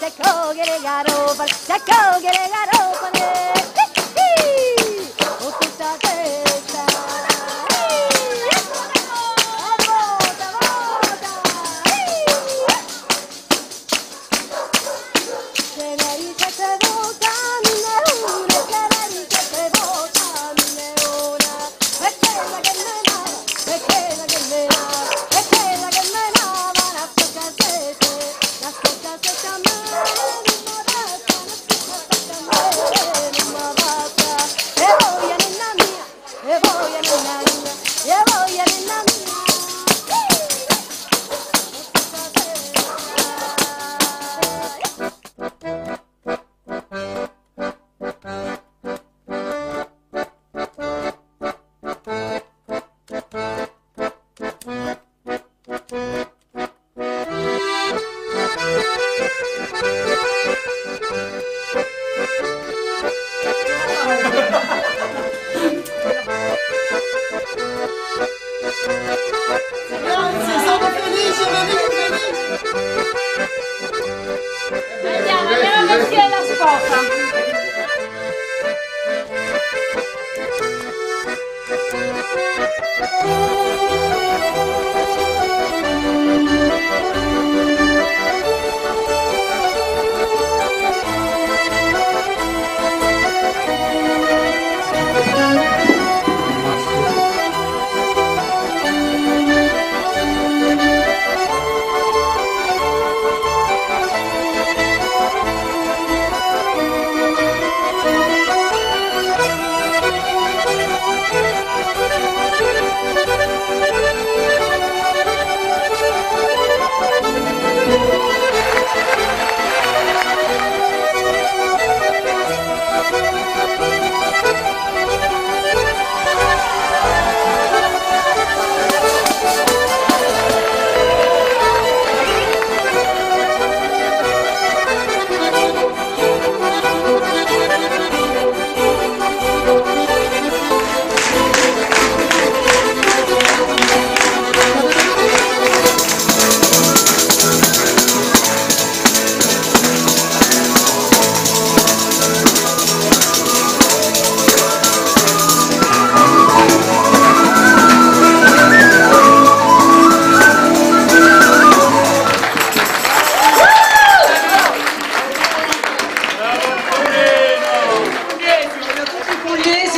Check out, get it got open. Check out, get it got open.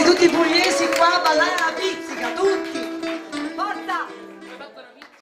tutti i pugliesi qua a ballare la pizzica, tutti!